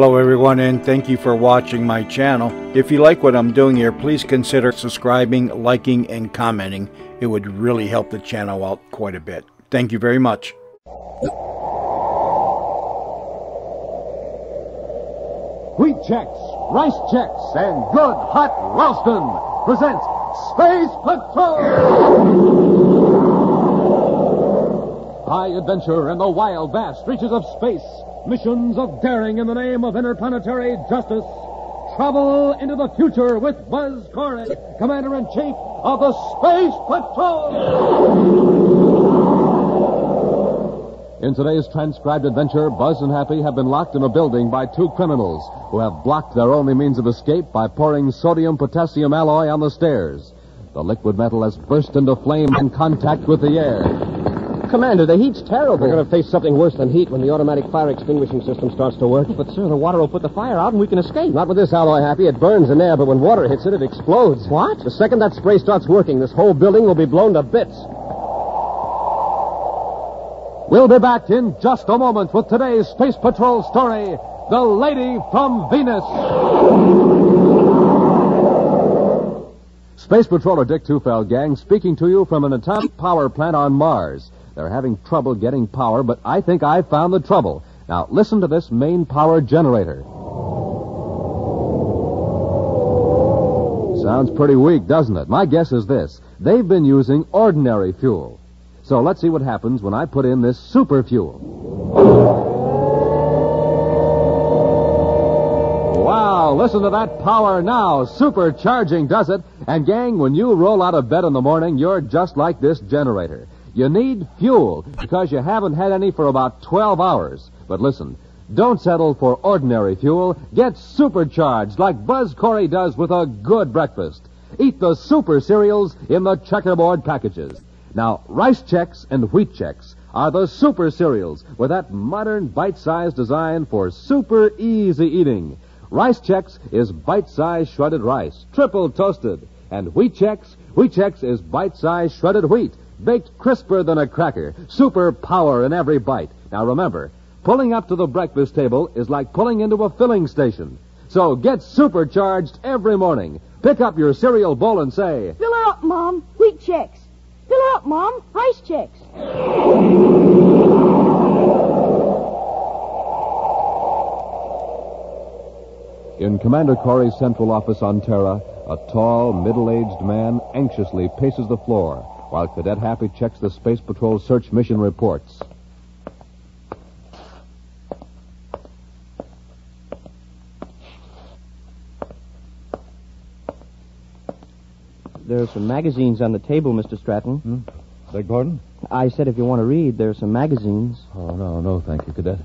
Hello, everyone, and thank you for watching my channel. If you like what I'm doing here, please consider subscribing, liking, and commenting. It would really help the channel out quite a bit. Thank you very much. Wheat Chex, Rice Chex, and good hot Ralston presents Space Patrol! High adventure in the wild, vast reaches of space. Missions of daring in the name of interplanetary justice. Travel into the future with Buzz Corey, Commander-in-Chief of the Space Patrol! In today's transcribed adventure, Buzz and Happy have been locked in a building by two criminals who have blocked their only means of escape by pouring sodium potassium alloy on the stairs. The liquid metal has burst into flame in contact with the air. Commander, the heat's terrible. We're going to face something worse than heat when the automatic fire extinguishing system starts to work. But, sir, the water will put the fire out and we can escape. Not with this alloy, Happy. It burns in air, but when water hits it, it explodes. What? The second that spray starts working, this whole building will be blown to bits. We'll be back in just a moment with today's Space Patrol story The Lady from Venus. Space Patroller Dick Tufeld, gang, speaking to you from an atomic power plant on Mars. They're having trouble getting power, but I think I've found the trouble. Now, listen to this main power generator. Sounds pretty weak, doesn't it? My guess is this. They've been using ordinary fuel. So let's see what happens when I put in this super fuel. Wow, listen to that power now. Supercharging does it. And gang, when you roll out of bed in the morning, you're just like this generator. You need fuel because you haven't had any for about 12 hours. But listen, don't settle for ordinary fuel. Get supercharged like Buzz Corey does with a good breakfast. Eat the super cereals in the checkerboard packages. Now, Rice Chex and Wheat Chex are the super cereals with that modern bite-sized design for super easy eating. Rice Chex is bite-sized shredded rice, triple toasted. And Wheat Chex, Wheat Chex is bite-sized shredded wheat, baked crisper than a cracker, super power in every bite. Now remember, pulling up to the breakfast table is like pulling into a filling station. So get supercharged every morning. Pick up your cereal bowl and say, Fill her up, Mom. Wheat Chex. Fill her up, Mom. Rice Chex. In Commander Corey's central office on Terra, a tall, middle-aged man anxiously paces the floor while Cadet Happy checks the Space Patrol search mission reports. There are some magazines on the table, Mr. Stratton. Hmm? Beg pardon? I said if you want to read, there are some magazines. Oh, no, no, thank you, Cadet.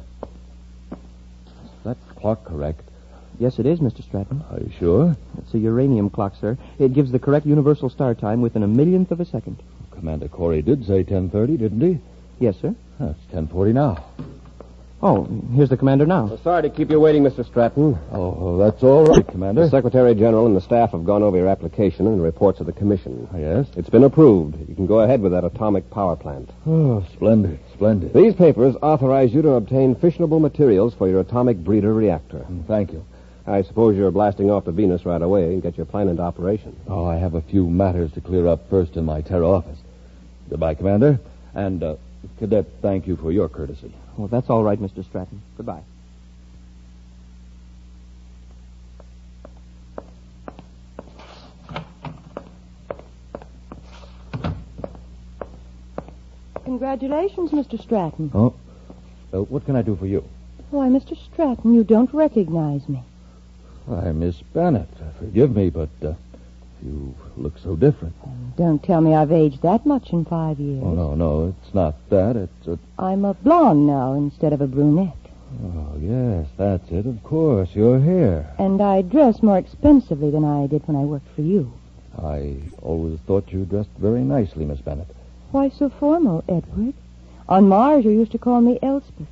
Is that clock correct? Yes, it is, Mr. Stratton. Are you sure? It's a uranium clock, sir. It gives the correct universal star time within a millionth of a second. Commander Corey did say 10.30, didn't he? Yes, sir. Oh, it's 10.40 now. Oh, here's the commander now. Well, sorry to keep you waiting, Mr. Stratton. Oh, that's all right, Commander. The Secretary General and the staff have gone over your application and the reports of the Commission. Yes? It's been approved. You can go ahead with that atomic power plant. Oh, splendid, splendid. These papers authorize you to obtain fissionable materials for your atomic breeder reactor. Mm, thank you. I suppose you're blasting off to Venus right away and get your plan into operation. Oh, I have a few matters to clear up first in my Terra office. Goodbye, Commander. And, uh, Cadet, thank you for your courtesy. Well, that's all right, Mr. Stratton. Goodbye. Congratulations, Mr. Stratton. Oh? Uh, what can I do for you? Why, Mr. Stratton, you don't recognize me. Why, Miss Bennett, forgive me, but uh, you look so different. Don't tell me I've aged that much in five years. Oh, no, no, it's not that. It's a... I'm a blonde now instead of a brunette. Oh, yes, that's it. Of course, your hair. And I dress more expensively than I did when I worked for you. I always thought you dressed very nicely, Miss Bennett. Why so formal, Edward? On Mars, you used to call me Elspeth,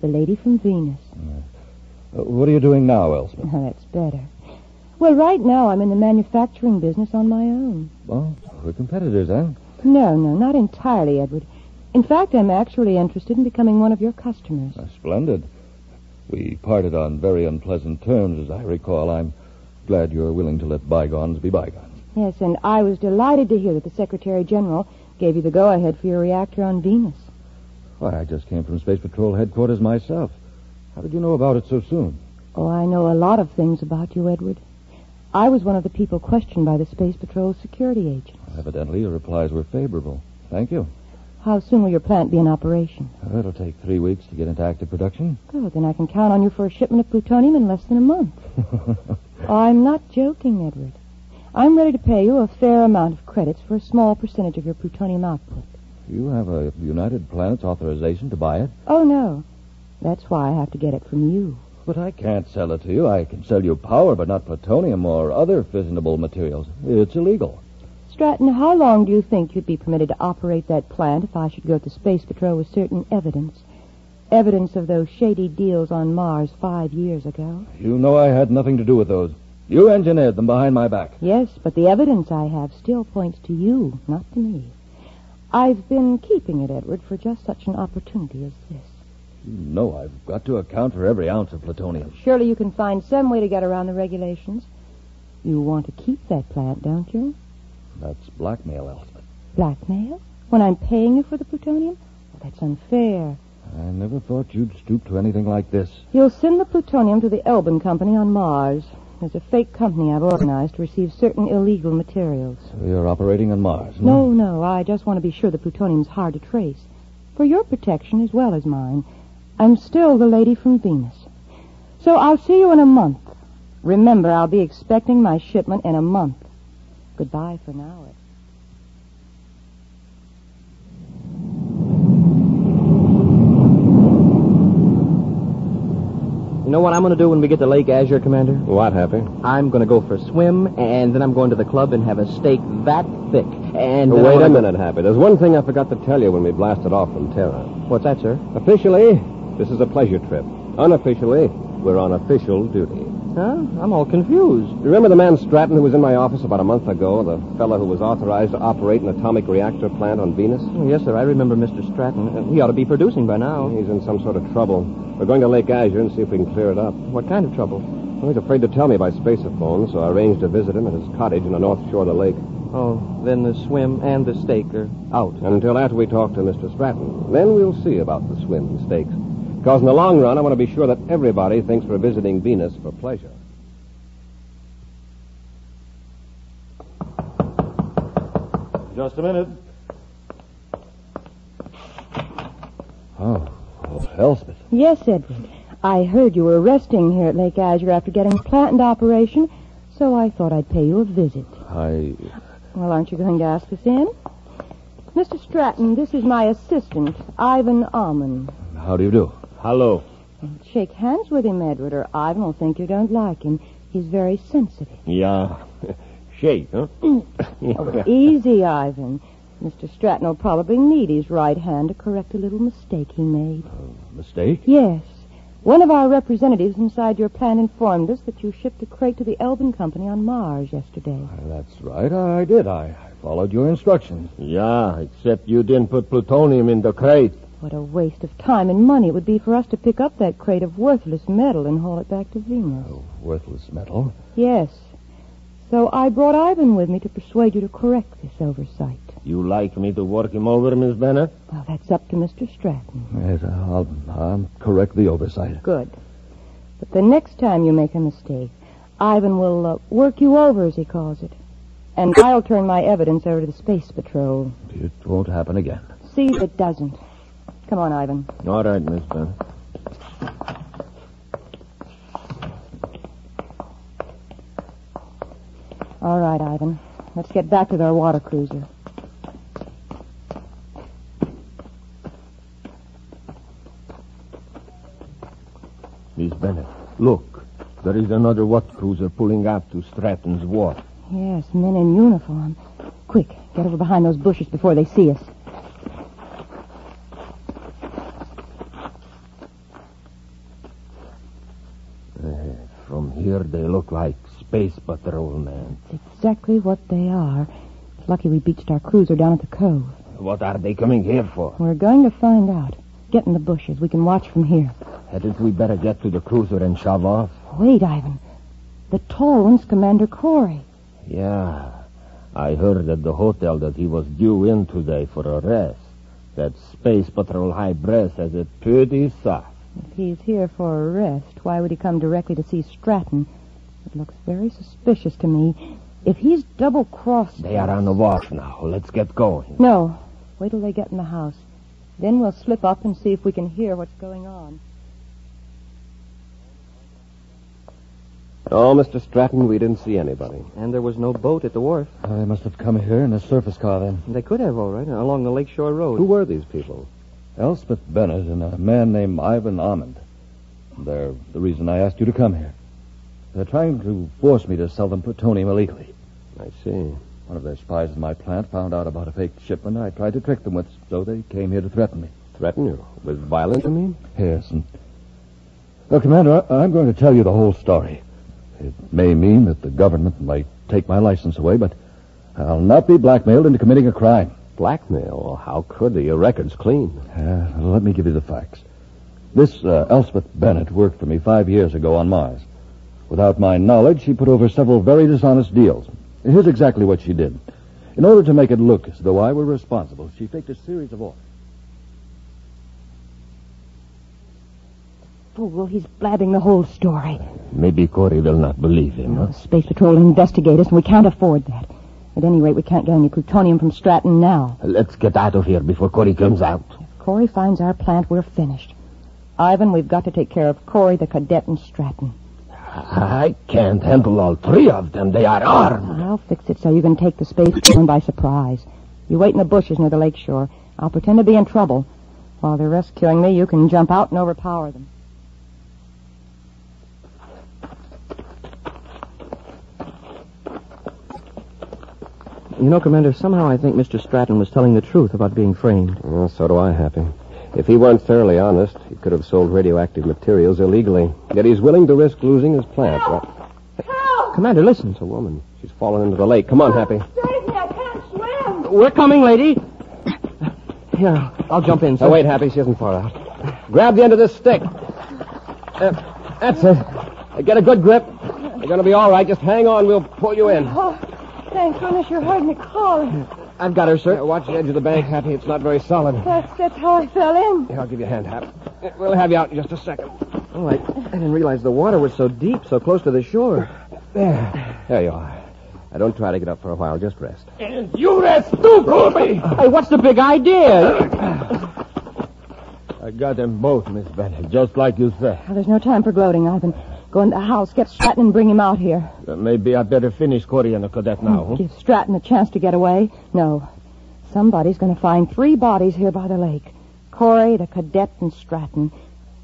the lady from Venus. Uh, what are you doing now, Elspeth? Now, that's better. Well, right now I'm in the manufacturing business on my own. Well, we're competitors, eh? No, no, not entirely, Edward. In fact, I'm actually interested in becoming one of your customers. Uh, splendid. We parted on very unpleasant terms, as I recall. I'm glad you're willing to let bygones be bygones. Yes, and I was delighted to hear that the Secretary General gave you the go-ahead for your reactor on Venus. Why, I just came from Space Patrol headquarters myself. How did you know about it so soon? Oh, I know a lot of things about you, Edward. I was one of the people questioned by the Space Patrol security agents. Evidently, your replies were favorable. Thank you. How soon will your plant be in operation? Uh, It'll take three weeks to get into active production. Good, then I can count on you for a shipment of plutonium in less than a month. oh, I'm not joking, Edward. I'm ready to pay you a fair amount of credits for a small percentage of your plutonium output. You have a United Planets authorization to buy it, Oh, no. That's why I have to get it from you. But I can't sell it to you. I can sell you power, but not plutonium or other fissionable materials. It's illegal. Stratton, how long do you think you'd be permitted to operate that plant if I should go to Space Patrol with certain evidence? Evidence of those shady deals on Mars five years ago? You know I had nothing to do with those. You engineered them behind my back. Yes, but the evidence I have still points to you, not to me. I've been keeping it, Edward, for just such an opportunity as this. You know I've got to account for every ounce of plutonium. Surely you can find some way to get around the regulations. You want to keep that plant, don't you? That's blackmail, Elspeth. Blackmail? When I'm paying you for the plutonium? Well, that's unfair. I never thought you'd stoop to anything like this. You'll send the plutonium to the Elbin Company on Mars. There's a fake company I've organized to receive certain illegal materials. So you're operating on Mars? No, no, I just want to be sure the plutonium's hard to trace. For your protection as well as mine. I'm still the lady from Venus. So I'll see you in a month. Remember, I'll be expecting my shipment in a month. Goodbye for now, You know what I'm going to do when we get to Lake Azure, Commander? What, Happy? I'm going to go for a swim, and then I'm going to the club and have a steak that thick. And then Wait wanna a go- minute, Happy. There's one thing I forgot to tell you when we blasted off from Terra. What's that, sir? Officially, this is a pleasure trip. Unofficially, we're on official duty. Huh? I'm all confused. You Remember the man Stratton who was in my office about a month ago? The fellow who was authorized to operate an atomic reactor plant on Venus? Oh, yes, sir. I remember Mr. Stratton. Uh, He ought to be producing by now. He's in some sort of trouble. We're going to Lake Azure and see if we can clear it up. What kind of trouble? Well, he's afraid to tell me by spaceophone, so I arranged to visit him at his cottage on the north shore of the lake. Oh, then the swim and the steak are out. Until after we talk to Mr. Stratton. Then we'll see about the swim and stakes. Because in the long run, I want to be sure that everybody thinks we're visiting Venus for pleasure. Just a minute. Oh, oh Elspeth. Yes, Edward. I heard you were resting here at Lake Azure after getting the plant operation, so I thought I'd pay you a visit. I. Well, aren't you going to ask us in? Mr. Stratton, this is my assistant, Ivan Alman. How do you do? Hello. Shake hands with him, Edward, or Ivan will think you don't like him. He's very sensitive. Yeah. Shake, huh? Oh, easy, Ivan. Mr. Stratton will probably need his right hand to correct a little mistake he made. Oh, mistake? Yes. One of our representatives inside your plant informed us that you shipped a crate to the Elbin Company on Mars yesterday. Ah, that's right. I did. I, I followed your instructions. Yeah, except you didn't put plutonium in the crate. What a waste of time and money it would be for us to pick up that crate of worthless metal and haul it back to Venus. Oh, worthless metal. Yes. So I brought Ivan with me to persuade you to correct this oversight. You like me to work him over, Miss Bennett? Well, that's up to Mr. Stratton. Yes, I'll, I'll correct the oversight. Good. But the next time you make a mistake, Ivan will uh, work you over, as he calls it. And I'll turn my evidence over to the Space Patrol. It won't happen again. See if it doesn't. Come on, Ivan. All right, Miss Bennett. All right, Ivan. Let's get back to our water cruiser. Miss Bennett, look. There is another what cruiser pulling out to Stratton's wharf. Yes, men in uniform. Quick, get over behind those bushes before they see us. From here, they look like space patrol men. It's exactly what they are. It's lucky we beached our cruiser down at the cove. What are they coming here for? We're going to find out. Get in the bushes. We can watch from here. Hadn't we better get to the cruiser and shove off? Wait, Ivan. The tall one's Commander Corey. Yeah. I heard at the hotel that he was due in today for a rest. That Space Patrol High Brass has it pretty soft. If he's here for a rest, why would he come directly to see Stratton? It looks very suspicious to me. If he's double-crossed... They are on the wharf now. Let's get going. No. Wait till they get in the house. Then we'll slip up and see if we can hear what's going on. Oh, Mr. Stratton, we didn't see anybody. And there was no boat at the wharf. Oh, they must have come here in a surface car then. They could have, all right, along the Lakeshore Road. Who were these people? Elspeth Bennett and a man named Ivan Armand. They're the reason I asked you to come here. They're trying to force me to sell them plutonium illegally. I see. One of their spies in my plant found out about a fake shipment I tried to trick them with, so they came here to threaten me. Threaten you? With violence, you mean? Yes, and... Well, Commander, I- I'm going to tell you the whole story. It may mean that the government might take my license away, but I'll not be blackmailed into committing a crime. Blackmail? How could they? Your record's clean. Uh, let me give you the facts. This uh, Elspeth Bennett worked for me five years ago on Mars. Without my knowledge, she put over several very dishonest deals. Here's exactly what she did. In order to make it look as though I were responsible, she faked a series of offers. Fool, he's blabbing the whole story. Maybe Corey will not believe him, huh? The Space Patrol will investigate us, and we can't afford that. At any rate, we can't get any plutonium from Stratton now. Let's get out of here before Corey comes out. If Corey finds our plant, we're finished. Ivan, we've got to take care of Corey, the cadet, and Stratton. I can't handle all three of them. They are armed. I'll fix it so you can take the space station by surprise. You wait in the bushes near the lake shore. I'll pretend to be in trouble. While they're rescuing me, you can jump out and overpower them. You know, Commander, somehow I think Mr. Stratton was telling the truth about being framed. Well, so do I, Happy. If he weren't thoroughly honest, he could have sold radioactive materials illegally. Yet he's willing to risk losing his plant. Right? Commander, listen. It's a woman. She's fallen into the lake. Come on, Happy. Save me, I can't swim! We're coming, lady. Here, I'll jump in, sir. Now, wait, Happy. She isn't far out. Grab the end of this stick. Uh, that's it. Uh, Get a good grip. You're going to be all right. Just hang on. We'll pull you in. Oh, thank goodness you're hurting me, Corey. I've got her, sir. Watch the edge of the bank, Happy. It's not very solid. That's, that's how I fell in. Here, I'll give you a hand, Hap. Uh, We'll have you out in just a second. Oh, I, I didn't realize the water was so deep, so close to the shore. There. There you are. Now, don't try to get up for a while. Just rest. And you rest too, Corey! Hey, what's the big idea? I got them both, Miss Bennett, just like you said. Well, there's no time for gloating, Ivan. Go in the house, get Stratton, and bring him out here. Uh, maybe I better finish Corey and the cadet now, huh? Give Stratton a chance to get away. No. Somebody's going to find three bodies here by the lake. Corey, the cadet, and Stratton.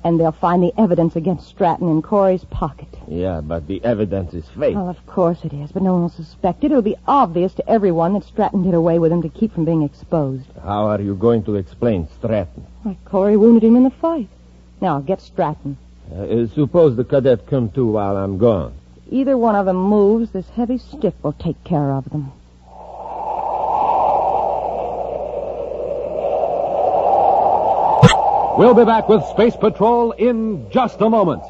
And they'll find the evidence against Stratton in Corey's pocket. Yeah, but the evidence is fake. Well, of course it is, but no one will suspect it. It'll be obvious to everyone that Stratton did away with him to keep from being exposed. How are you going to explain Stratton? Why, Corey wounded him in the fight. Now, get Stratton. Uh, suppose the cadet come too while I'm gone. Either one of them moves, this heavy stick will take care of them. We'll be back with Space Patrol in just a moment.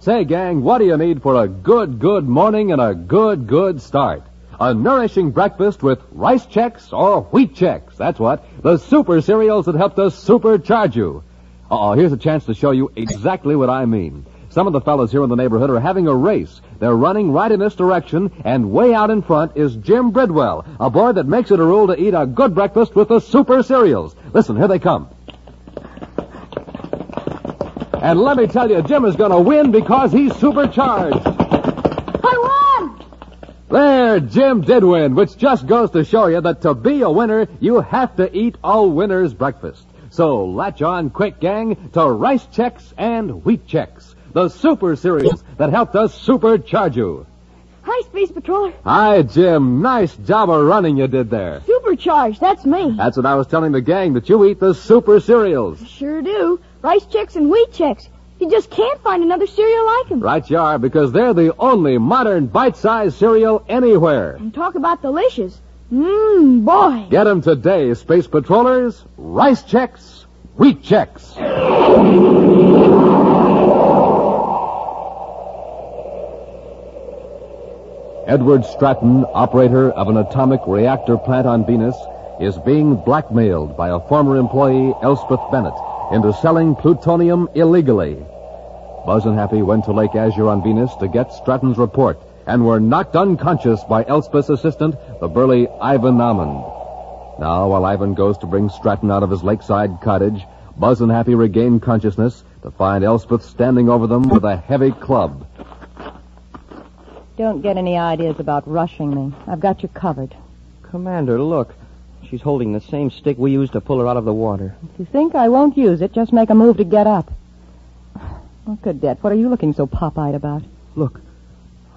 Say, gang, what do you need for a good, good morning and a good, good start? A nourishing breakfast with Rice Chex or Wheat Chex. That's what. The super cereals that help to supercharge you. Oh, here's a chance to show you exactly what I mean. Some of the fellows here in the neighborhood are having a race. They're running right in this direction, and way out in front is Jim Bridwell, a boy that makes it a rule to eat a good breakfast with the super cereals. Listen, here they come. And let me tell you, Jim is going to win because he's supercharged. I won! There, Jim did win, which just goes to show you that to be a winner, you have to eat a winner's breakfast. So latch on quick, gang, to Rice Chex and Wheat Chex, the super cereals that helped us supercharge you. Hi, Space Patroller. Hi, Jim. Nice job of running you did there. Supercharged, that's me. That's what I was telling the gang, that you eat the super cereals. Sure do. Rice Chex and Wheat Chex. You just can't find another cereal like them. Right you are, because they're the only modern bite-sized cereal anywhere. And talk about delicious. Mmm, boy. Get 'em today, Space Patrollers. Rice Chex, Wheat Chex. Edward Stratton, operator of an atomic reactor plant on Venus, is being blackmailed by a former employee, Elspeth Bennett, into selling plutonium illegally. Buzz and Happy went to Lake Azure on Venus to get Stratton's report and were knocked unconscious by Elspeth's assistant, the burly Ivan Almond. Now, while Ivan goes to bring Stratton out of his lakeside cottage, Buzz and Happy regain consciousness to find Elspeth standing over them with a heavy club. Don't get any ideas about rushing me. I've got you covered. Commander, look. She's holding the same stick we used to pull her out of the water. If you think I won't use it, just make a move to get up. Oh, Cadet, what are you looking so pop-eyed about? Look.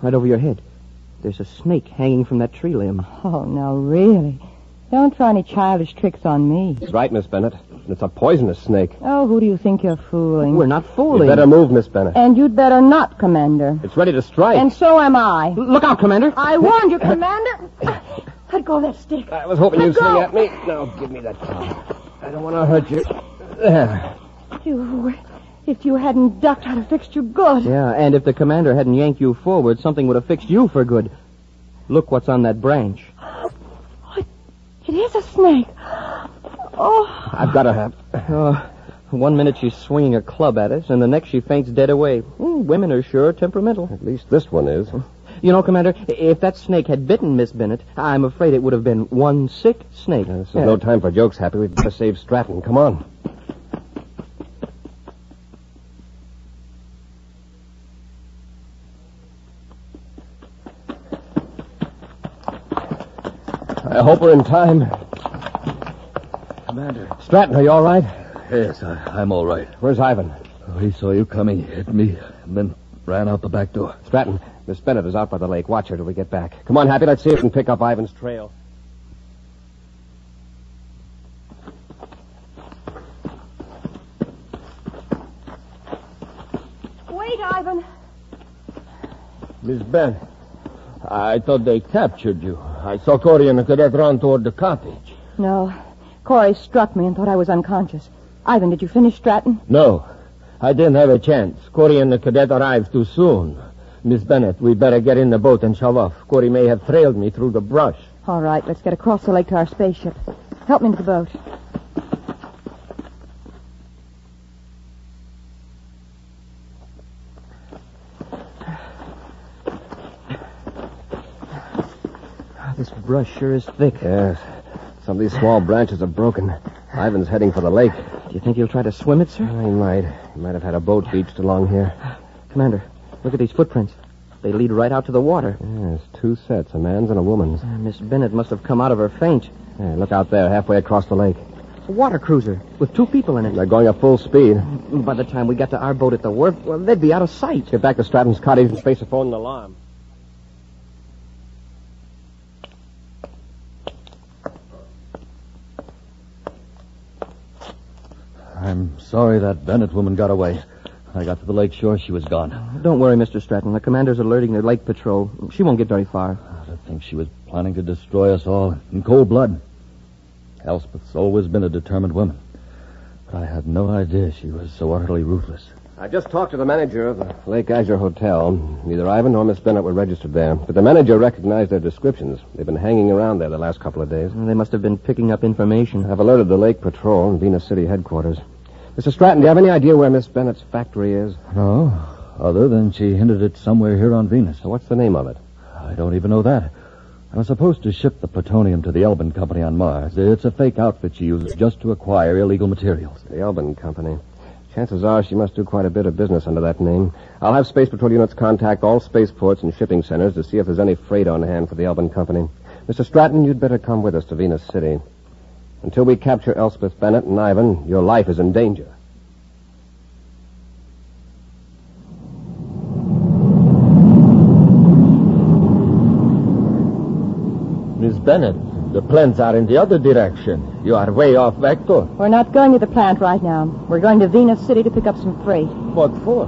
Right over your head. There's a snake hanging from that tree limb. Oh, no, really. Don't try any childish tricks on me. He's right, Miss Bennett. It's a poisonous snake. Oh, who do you think you're fooling? We're not fooling. You fooling. better move, Miss Bennett. And you'd better not, Commander. It's ready to strike. And so am I. Look out, Commander. I warned you, Commander. Let go of that stick. I was hoping Let you'd swing go. at me. Now, give me that club. I don't want to hurt you. There. You, if you hadn't ducked, I'd have fixed you good. Yeah, and if the commander hadn't yanked you forward, something would have fixed you for good. Look what's on that branch. It is a snake. Oh, I've got to have. Uh, one minute she's swinging a club at us, and the next she faints dead away. Mm, women are sure temperamental. At least this one is. You know, Commander, if that snake had bitten Miss Bennett, I'm afraid it would have been one sick snake. Uh, this is no time for jokes, Happy. We've got to save Stratton. Come on. I hope we're in time. Commander. Stratton, are you all right? Yes, I, I'm all right. Where's Ivan? Oh, he saw you coming, hit me, and then ran out the back door. Stratton, Miss Bennett is out by the lake. Watch her till we get back. Come on, Happy. Let's see if we can pick up Ivan's trail. wait, Ivan. Miss Ben, I thought they captured you. I saw Corey and the cadet run toward the cottage. No. Corey struck me and thought I was unconscious. Ivan, did you finish Stratton? No, I didn't have a chance. Corey and the cadet arrived too soon. Miss Bennett, we'd better get in the boat and shove off. Corey may have trailed me through the brush. All right, let's get across the lake to our spaceship. Help me into the boat. Ah, this brush sure is thick. Yes. Some of these small branches are broken. Ivan's heading for the lake. Do you think he'll try to swim it, sir? He might. He might have had a boat beached along here. Commander, look at these footprints. They lead right out to the water. Yes, two sets, a man's and a woman's. Uh, Miss Bennett must have come out of her faint. Hey, look out there, halfway across the lake. A water cruiser with two people in it. They're going at full speed. By the time we got to our boat at the wharf, well, they'd be out of sight. Get back to Stratton's cottage and space a phone and alarm. I'm sorry that Bennett woman got away. I got to the lake shore, she was gone. Don't worry, Mr. Stratton. The commander's alerting the lake patrol. She won't get very far. I don't think she was planning to destroy us all in cold blood. Elspeth's always been a determined woman. But I had no idea she was so utterly ruthless. I just talked to the manager of the Lake Azure Hotel. Neither Ivan nor Miss Bennett were registered there, but the manager recognized their descriptions. They've been hanging around there the last couple of days. They must have been picking up information. I've alerted the Lake Patrol and Venus City headquarters. Mr. Stratton, do you have any idea where Miss Bennett's factory is? No, other than she hinted it somewhere here on Venus. So what's the name of it? I don't even know that. I was supposed to ship the plutonium to the Elbin Company on Mars. It's a fake outfit she uses just to acquire illegal materials. The Elbin Company. Chances are she must do quite a bit of business under that name. I'll have Space Patrol units contact all spaceports and shipping centers to see if there's any freight on hand for the Elbin Company. Mr. Stratton, you'd better come with us to Venus City. Until we capture Elspeth Bennett and Ivan, your life is in danger. Miss Bennett, the plants are in the other direction. You are way off vector. We're not going to the plant right now. We're going to Venus City to pick up some freight. What for?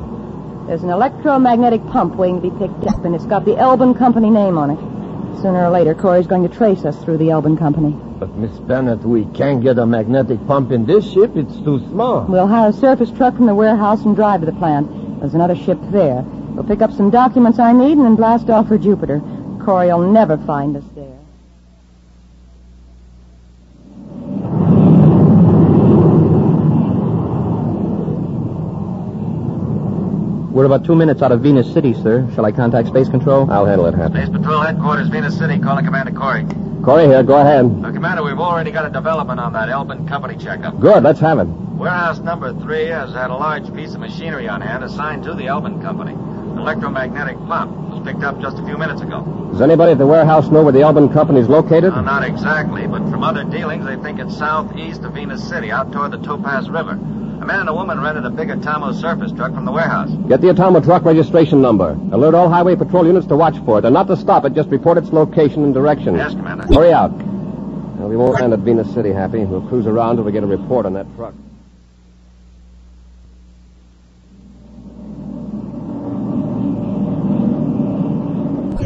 There's an electromagnetic pump waiting to be picked up, and it's got the Elbin Company name on it. Sooner or later, Corey's going to trace us through the Elbin Company. But, Miss Bennett, we can't get a magnetic pump in this ship. It's too small. We'll hire a surface truck from the warehouse and drive to the plant. There's another ship there. We'll pick up some documents I need and then blast off for Jupiter. Corey'll never find us there. We're about two minutes out of Venus City, sir. Shall I contact Space Control? I'll handle it, Happy. Space Patrol Headquarters, Venus City, calling Commander Corey. Corey here, go ahead. Uh, Commander, we've already got a development on that Elbin Company checkup. Good, let's have it. Warehouse number three has had a large piece of machinery on hand assigned to the Elbin Company. An electromagnetic pump was picked up just a few minutes ago. Does anybody at the warehouse know where the Elbin Company is located? Uh, not exactly, but from other dealings, they think it's southeast of Venus City, out toward the Topaz River. A man and a woman rented a big Atomo surface truck from the warehouse. Get the Atomo truck registration number. Alert all highway patrol units to watch for it, and not to stop it, just report its location and direction. Yes, Commander. Hurry out. Well, we won't land at Venus City, Happy. We'll cruise around till we get a report on that truck.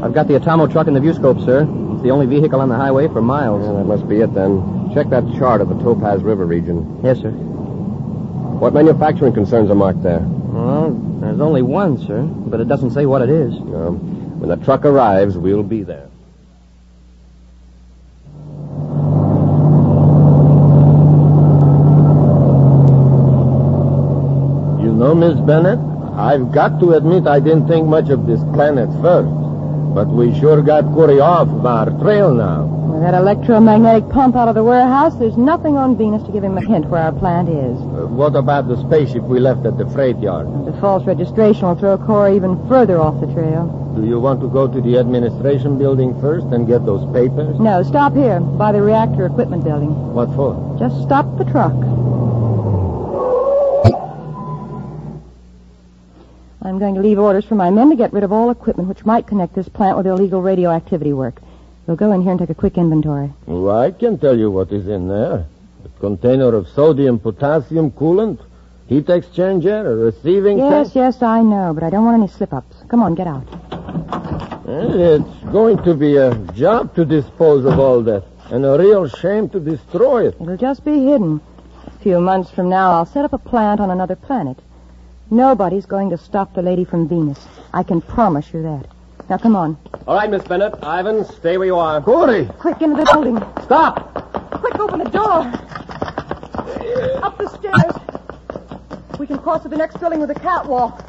I've got the Atomo truck in the viewscope, sir. It's the only vehicle on the highway for miles. Yeah, that must be it then. Check that chart of the Topaz River region. Yes, sir. What manufacturing concerns are marked there? Well, there's only one, sir, but it doesn't say what it is. No. When the truck arrives, we'll be there. You know, Miss Bennett, I've got to admit I didn't think much of this plan at first. But we sure got Corey off of our trail now. With that electromagnetic pump out of the warehouse, there's nothing on Venus to give him a hint where our plant is. Uh, what about the spaceship we left at the freight yard? The false registration will throw Corey even further off the trail. Do you want to go to the administration building first and get those papers? No, stop here, by the reactor equipment building. What for? Just stop the truck. I'm going to leave orders for my men to get rid of all equipment which might connect this plant with illegal radioactivity work. We'll go in here and take a quick inventory. Well, I can tell you what is in there. A container of sodium potassium coolant, heat exchanger, a receiving Yes, tank. yes, I know, but I don't want any slip-ups. Come on, get out. It's going to be a job to dispose of all that, and a real shame to destroy it. It'll just be hidden. A few months from now, I'll set up a plant on another planet. Nobody's going to stop the lady from Venus. I can promise you that. Now, come on. All right, Miss Bennett. Ivan, stay where you are. Corey! Quick, into the building. Stop! Quick, open the door. Up the stairs. We can cross to the next building with a catwalk.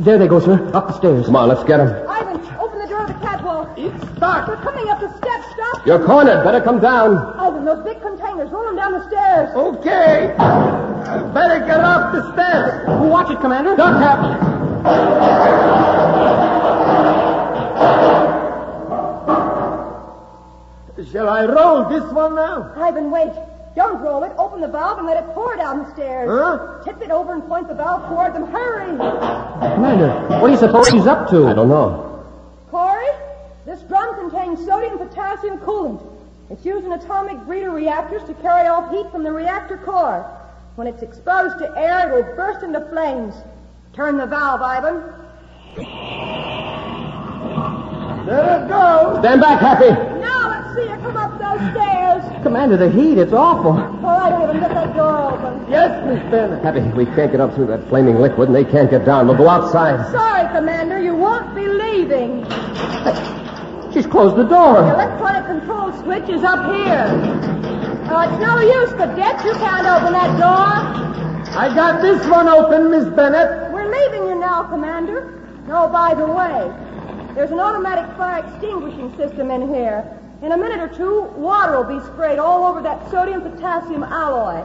There they go, sir. Up the stairs. Come on, let's get him. Ivan, open the door of the catwalk. It's stuck. They're coming up the steps. Stop. You're cornered. Better come down. Oh, Ivan, those big containers. Roll them down the stairs. Okay! Better get off the stairs! Watch it, Commander. Duck, Captain! Shall I roll this one now? Ivan, wait. Don't roll it. Open the valve and let it pour down the stairs. Huh? Tip it over and point the valve toward them. Hurry. Commander, what do you suppose he's up to? I don't know. Corey, contains sodium potassium coolant. It's used in atomic breeder reactors to carry off heat from the reactor core. When it's exposed to air, it will burst into flames. Turn the valve, Ivan. There it goes! Stand back, Happy. Now let's see you come up those stairs. Commander, the heat, it's awful. All right, Ivan, get that door open. Yes, Miss Bennett. Happy, we can't get up through that flaming liquid, and they can't get down. We'll go outside. Sorry, Commander, you won't be leaving. She's closed the door. The electronic control switch is up here. Oh, it's no use, cadet. You can't open that door. I got this one open, Miss Bennett. We're leaving you now, Commander. Oh, by the way, there's an automatic fire extinguishing system in here. In a minute or two, water will be sprayed all over that sodium potassium alloy.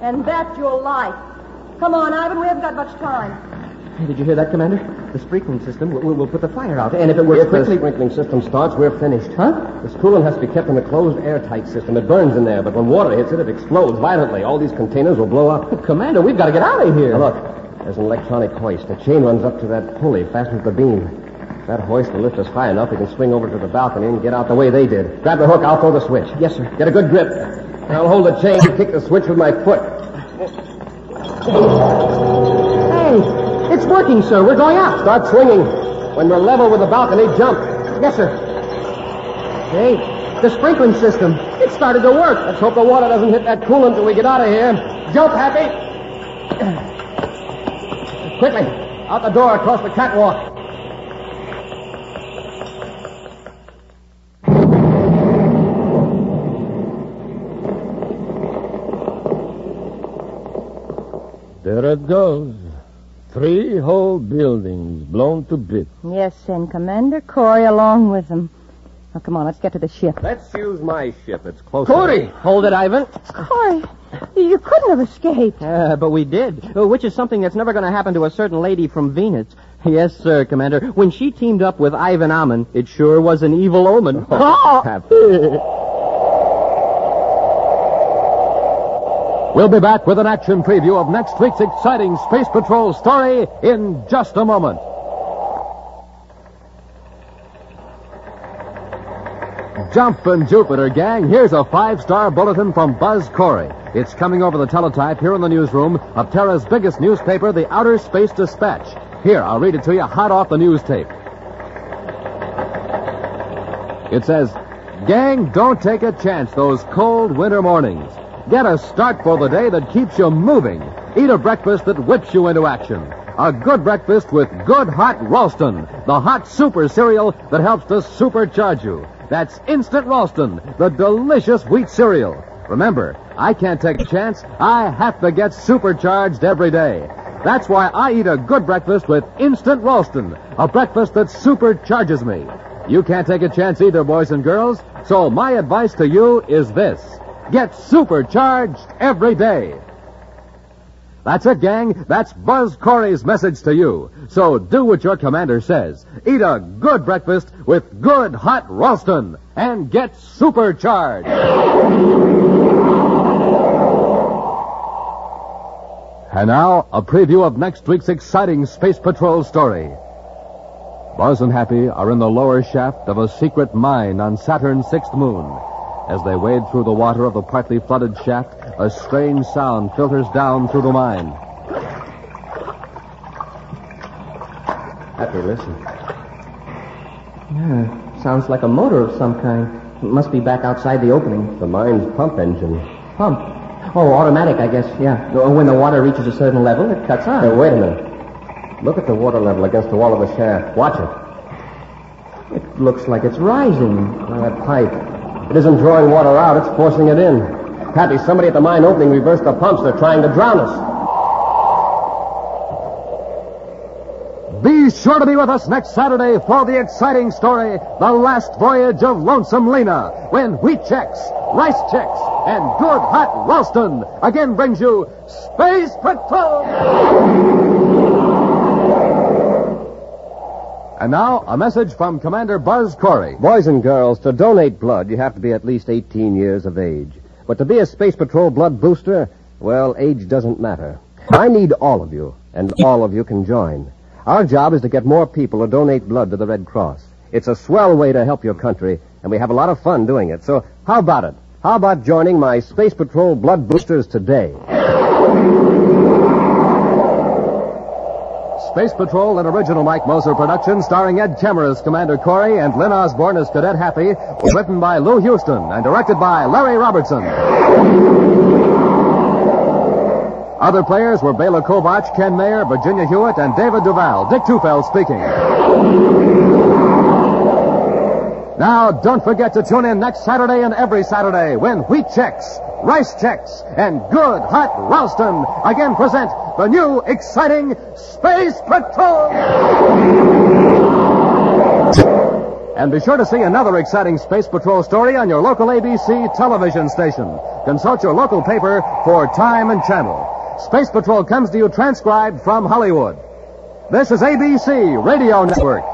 And that's your life. Come on, Ivan, we haven't got much time. Hey, did you hear that, Commander? The sprinkling system will, will, will put the fire out. And if it works If the quickly... sprinkling system starts, we're finished. Huh? This coolant has to be kept in a closed, airtight system. It burns in there, but when water hits it, it explodes violently. All these containers will blow up. Commander, we've got to get out of here. Now look, there's an electronic hoist. A chain runs up to that pulley fastened to the beam. If that hoist will lift us high enough, we can swing over to the balcony and get out the way they did. Grab the hook, I'll throw the switch. Yes, sir. Get a good grip. I'll hold the chain and kick the switch with my foot. Hey, it's working, sir. We're going up. Start swinging. When we're level with the balcony, jump. Yes, sir. Hey, the sprinkling system. It started to work. Let's hope the water doesn't hit that coolant till we get out of here. Jump, Happy. Quickly, out the door across the catwalk. There it goes. Three whole buildings blown to bits. Yes, and Commander Corey along with them. Now, come on, let's get to the ship. Let's use my ship. It's closer. Corey! Hold it, Ivan. Corey, you couldn't have escaped. Uh, but we did, uh, which is something that's never going to happen to a certain lady from Venus. Yes, sir, Commander. When she teamed up with Ivan Ammon, it sure was an evil omen. We'll be back with an action preview of next week's exciting Space Patrol story in just a moment. Jumpin' Jupiter, gang. Here's a five-star bulletin from Buzz Corey. It's coming over the teletype here in the newsroom of Terra's biggest newspaper, the Outer Space Dispatch. Here, I'll read it to you hot off the news tape. It says, Gang, don't take a chance those cold winter mornings. Get a start for the day that keeps you moving. Eat a breakfast that whips you into action. A good breakfast with good hot Ralston, the hot super cereal that helps to supercharge you. That's Instant Ralston, the delicious wheat cereal. Remember, I can't take a chance. I have to get supercharged every day. That's why I eat a good breakfast with Instant Ralston, a breakfast that supercharges me. You can't take a chance either, boys and girls. So my advice to you is this. Get supercharged every day. That's it, gang. That's Buzz Corey's message to you. So do what your commander says. Eat a good breakfast with good hot Ralston and get supercharged. And now, a preview of next week's exciting Space Patrol story. Buzz and Happy are in the lower shaft of a secret mine on Saturn's sixth moon. As they wade through the water of the partly flooded shaft, a strange sound filters down through the mine. Happy, listen. Yeah, sounds like a motor of some kind. It must be back outside the opening. The mine's pump engine. Pump. Oh, automatic, I guess, yeah. Oh, when the water reaches a certain level, it cuts on. Hey, wait a minute. Look at the water level against the wall of the shaft. Watch it. It looks like it's rising. Now, that pipe. It isn't drawing water out, it's forcing it in. Happy, somebody at the mine opening reversed the pumps. They're trying to drown us. Be sure to be with us next Saturday for the exciting story, The Last Voyage of Lonesome Lena, when Wheat Chex, Rice Chex, and good hot Ralston again brings you Space Patrol! And now, a message from Commander Buzz Corey. Boys and girls, to donate blood, you have to be at least 18 years of age. But to be a Space Patrol blood booster, well, age doesn't matter. I need all of you, and all of you can join. Our job is to get more people to donate blood to the Red Cross. It's a swell way to help your country, and we have a lot of fun doing it. So, how about it? How about joining my Space Patrol blood boosters today? Space Patrol, an original Mike Moser production starring Ed Kemmer as Commander Corey and Lyn Osborn as Cadet Happy, was written by Lou Huston and directed by Larry Robertson. Other players were Bela Kovacs, Ken Mayer, Virginia Hewitt, and David Duval. Dick Tufeld speaking. Now, don't forget to tune in next Saturday and every Saturday when Wheat Chex, Rice Chex, and Good Hot Ralston again present the new exciting Space Patrol! And be sure to see another exciting Space Patrol story on your local ABC television station. Consult your local paper for time and channel. Space Patrol comes to you transcribed from Hollywood. This is ABC Radio Network.